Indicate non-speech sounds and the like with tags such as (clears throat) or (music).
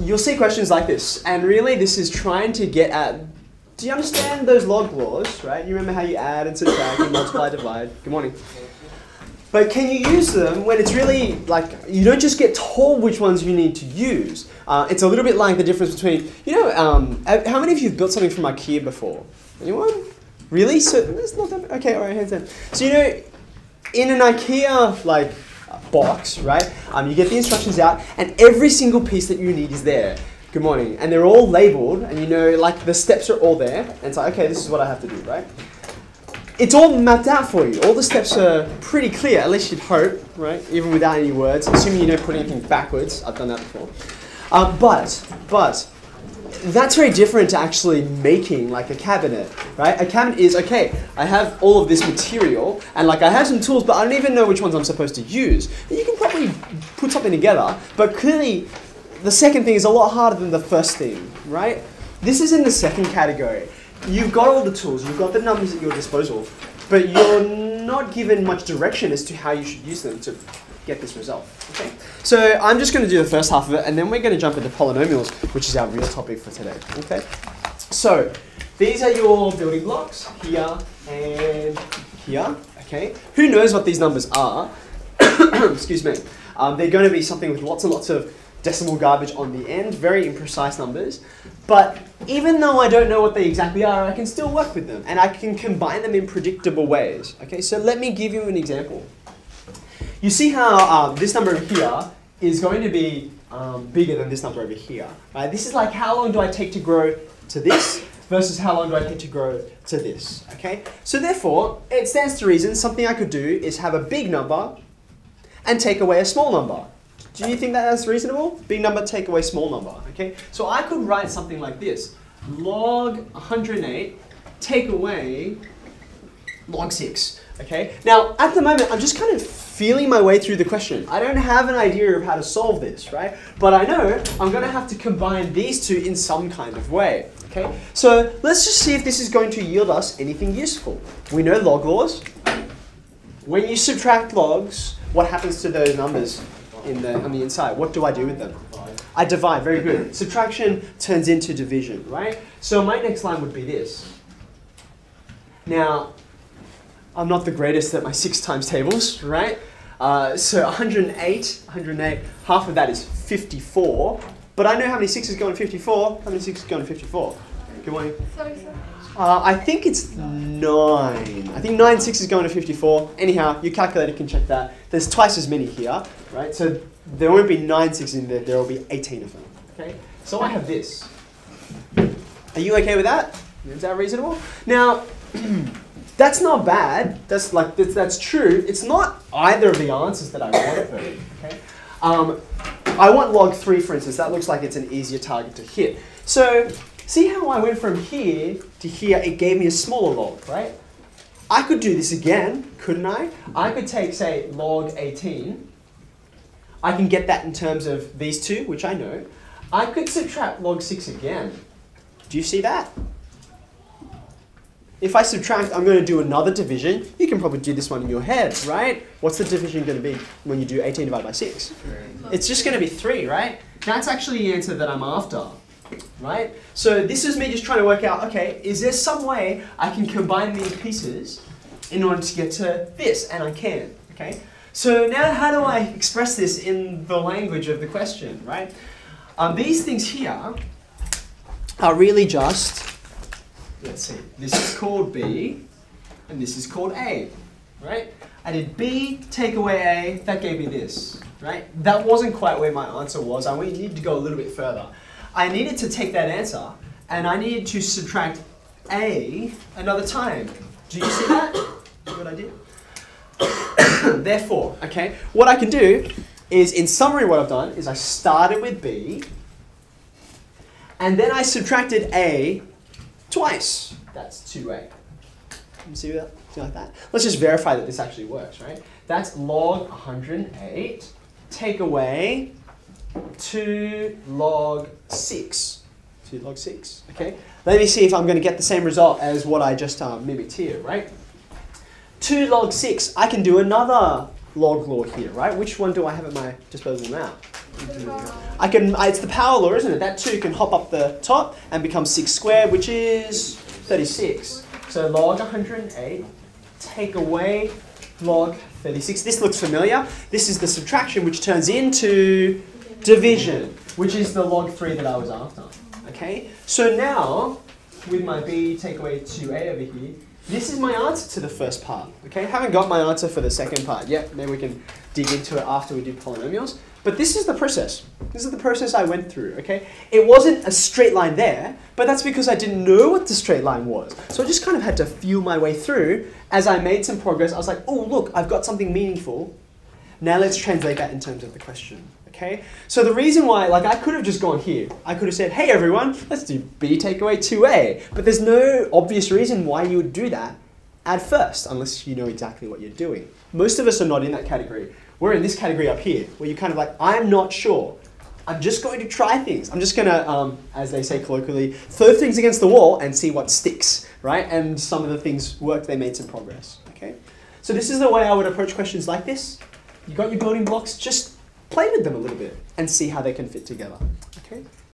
you'll see questions like this, and really this is trying to get at. Do you understand those log laws, right? You remember how you add and subtract and multiply, (coughs) divide. Good morning. But can you use them when it's really like you don't just get told which ones you need to use? Uh, it's a little bit like the difference between you know um, how many of you have built something from IKEA before? Anyone? Really? So that's not that. Okay, all right, hands down. So you know, in an IKEA like box, right? Um, you get the instructions out, and every single piece that you need is there. Good morning, and they're all labeled, and you know, like the steps are all there, and it's like, okay, this is what I have to do, right? It's all mapped out for you. All the steps are pretty clear, at least you'd hope, right? Even without any words, assuming you don't put anything backwards. I've done that before. Uh, but, but, that's very different to actually making like a cabinet, right? A cabinet is okay. I have all of this material, and like I have some tools, but I don't even know which ones I'm supposed to use. You can probably put something together, but clearly, the second thing is a lot harder than the first thing, right? This is in the second category. You've got all the tools, you've got the numbers at your disposal, but you're not given much direction as to how you should use them to get this result. Okay. So I'm just going to do the first half of it, and then we're going to jump into polynomials, which is our real topic for today. Okay. So these are your building blocks here and here. Okay. Who knows what these numbers are? (coughs) Excuse me. Um, they're going to be something with lots and lots of decimal garbage on the end, very imprecise numbers. But even though I don't know what they exactly are, I can still work with them, and I can combine them in predictable ways. Okay. So let me give you an example. You see how um, this number here is going to be um, bigger than this number over here. Right? This is like how long do I take to grow to this versus how long do I take to grow to this. Okay? So therefore, it stands to reason something I could do is have a big number and take away a small number. Do you think that that's reasonable? Big number, take away small number. Okay? So I could write something like this. Log 108, take away log 6. Okay? Now, at the moment, I'm just kind of feeling my way through the question. I don't have an idea of how to solve this, right? But I know I'm going to have to combine these two in some kind of way. Okay? So let's just see if this is going to yield us anything useful. We know log laws. When you subtract logs, what happens to those numbers in the, on the inside? What do I do with them? I divide, very good. Subtraction turns into division, right? So my next line would be this. Now, I'm not the greatest at my six times tables, right? Uh, so (laughs) 108, 108, half of that is 54. But I know how many sixes go in 54. How many sixes go in 54? Good morning. Sorry. Uh, I think it's nine. I think nine sixes go into 54. Anyhow, your calculator can check that. There's twice as many here, right? So there won't be nine sixes in there. There will be 18 of them. Okay. So I have this. Are you okay with that? Is that reasonable? Now. (clears throat) That's not bad. That's like that's, that's true. It's not either of the answers that I want. Okay. Um, I want log three, for instance. That looks like it's an easier target to hit. So see how I went from here to here. It gave me a smaller log, right? I could do this again, couldn't I? I could take, say, log 18. I can get that in terms of these two, which I know. I could subtract log 6 again. Do you see that? If I subtract, I'm going to do another division. You can probably do this one in your head, right? What's the division going to be when you do 18 divided by 6? It's just going to be 3, right? That's actually the answer that I'm after, right? So this is me just trying to work out, okay, is there some way I can combine these pieces in order to get to this? And I can, okay? So now how do I express this in the language of the question, right? Um, these things here are really just let's see, this is called B, and this is called A, right? I did B, take away A, that gave me this, right? That wasn't quite where my answer was. I needed to go a little bit further. I needed to take that answer, and I needed to subtract A another time. Do you see that? what I did? Therefore, okay, what I can do is, in summary, what I've done is I started with B, and then I subtracted A twice. That's 2a. You see that? See like that? Let's just verify that this actually works, right? That's log 108. Take away 2 log 6. 2 log 6, okay? Let me see if I'm going to get the same result as what I just uh, mimicked here, right? 2 log 6, I can do another log law here, right? Which one do I have at my disposal now? I can, uh, it's the power law, isn't it? That 2 can hop up the top and become 6 squared, which is 36. So log 108, take away log 36. This looks familiar. This is the subtraction, which turns into division, which is the log 3 that I was after. Okay? So now, with my b take away 2a over here, this is my answer to the first part. Okay? Haven't got my answer for the second part yet. Maybe we can dig into it after we do polynomials. But this is the process. This is the process I went through, okay? It wasn't a straight line there, but that's because I didn't know what the straight line was. So I just kind of had to feel my way through. As I made some progress, I was like, oh, look, I've got something meaningful. Now let's translate that in terms of the question, okay? So the reason why, like I could have just gone here. I could have said, hey everyone, let's do b take away 2a. But there's no obvious reason why you would do that at first, unless you know exactly what you're doing. Most of us are not in that category. We're in this category up here, where you're kind of like, I'm not sure. I'm just going to try things. I'm just going to, um, as they say colloquially, throw things against the wall and see what sticks, right? And some of the things worked, they made some progress, okay? So this is the way I would approach questions like this. You got your building blocks, just play with them a little bit and see how they can fit together, okay?